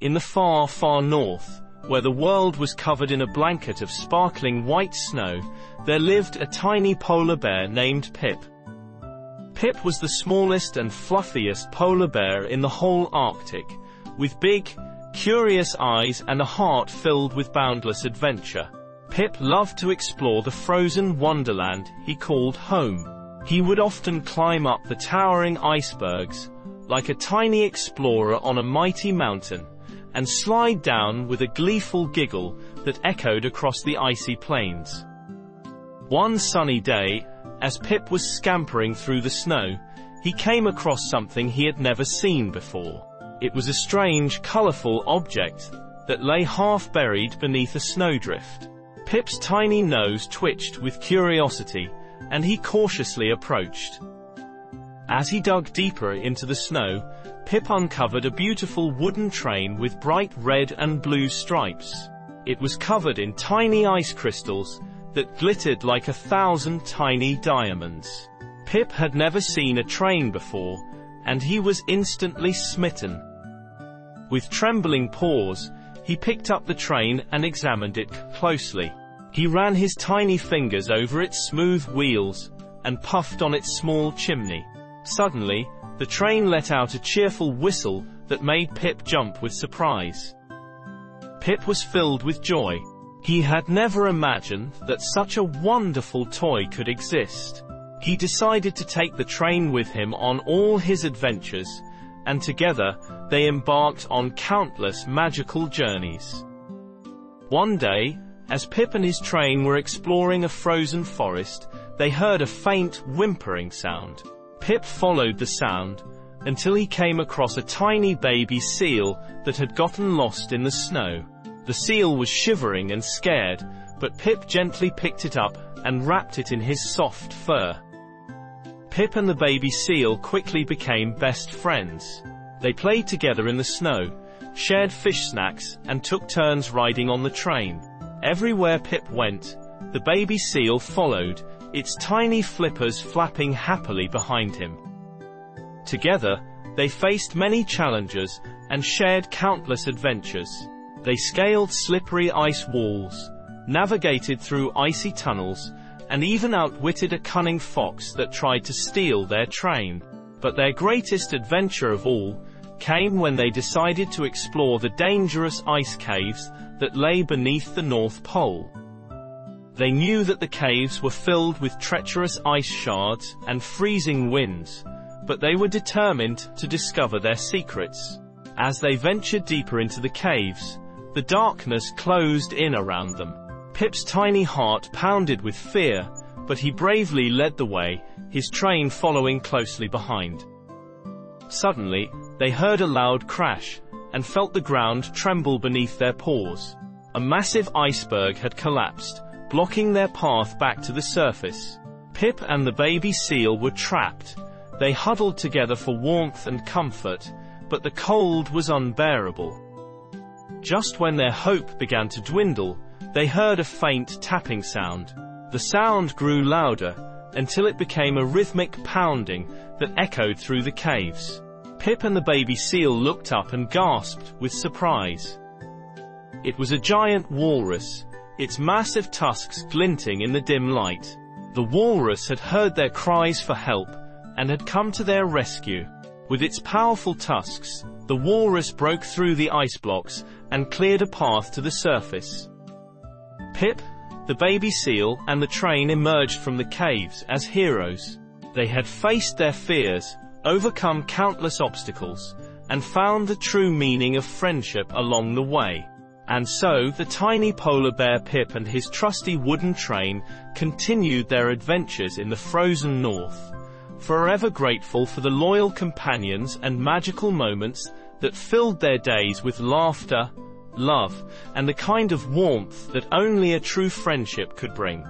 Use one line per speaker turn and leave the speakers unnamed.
In the far, far north, where the world was covered in a blanket of sparkling white snow, there lived a tiny polar bear named Pip. Pip was the smallest and fluffiest polar bear in the whole Arctic, with big, curious eyes and a heart filled with boundless adventure. Pip loved to explore the frozen wonderland he called home. He would often climb up the towering icebergs, like a tiny explorer on a mighty mountain, and slide down with a gleeful giggle that echoed across the icy plains. One sunny day, as Pip was scampering through the snow, he came across something he had never seen before. It was a strange, colorful object that lay half buried beneath a snowdrift. Pip's tiny nose twitched with curiosity, and he cautiously approached. As he dug deeper into the snow, Pip uncovered a beautiful wooden train with bright red and blue stripes. It was covered in tiny ice crystals that glittered like a thousand tiny diamonds. Pip had never seen a train before, and he was instantly smitten. With trembling paws, he picked up the train and examined it closely. He ran his tiny fingers over its smooth wheels and puffed on its small chimney. Suddenly, the train let out a cheerful whistle that made Pip jump with surprise. Pip was filled with joy. He had never imagined that such a wonderful toy could exist. He decided to take the train with him on all his adventures, and together, they embarked on countless magical journeys. One day, as Pip and his train were exploring a frozen forest, they heard a faint whimpering sound. Pip followed the sound until he came across a tiny baby seal that had gotten lost in the snow. The seal was shivering and scared, but Pip gently picked it up and wrapped it in his soft fur. Pip and the baby seal quickly became best friends. They played together in the snow, shared fish snacks, and took turns riding on the train. Everywhere Pip went, the baby seal followed, its tiny flippers flapping happily behind him. Together, they faced many challenges and shared countless adventures. They scaled slippery ice walls, navigated through icy tunnels, and even outwitted a cunning fox that tried to steal their train. But their greatest adventure of all came when they decided to explore the dangerous ice caves that lay beneath the North Pole. They knew that the caves were filled with treacherous ice shards and freezing winds, but they were determined to discover their secrets. As they ventured deeper into the caves, the darkness closed in around them. Pip's tiny heart pounded with fear, but he bravely led the way, his train following closely behind. Suddenly, they heard a loud crash, and felt the ground tremble beneath their paws. A massive iceberg had collapsed, blocking their path back to the surface. Pip and the baby seal were trapped. They huddled together for warmth and comfort, but the cold was unbearable. Just when their hope began to dwindle, they heard a faint tapping sound. The sound grew louder, until it became a rhythmic pounding that echoed through the caves. Pip and the baby seal looked up and gasped with surprise. It was a giant walrus, its massive tusks glinting in the dim light. The walrus had heard their cries for help and had come to their rescue. With its powerful tusks, the walrus broke through the ice blocks and cleared a path to the surface. Pip, the baby seal, and the train emerged from the caves as heroes. They had faced their fears, overcome countless obstacles, and found the true meaning of friendship along the way. And so, the tiny polar bear Pip and his trusty wooden train continued their adventures in the frozen north, forever grateful for the loyal companions and magical moments that filled their days with laughter, love, and the kind of warmth that only a true friendship could bring.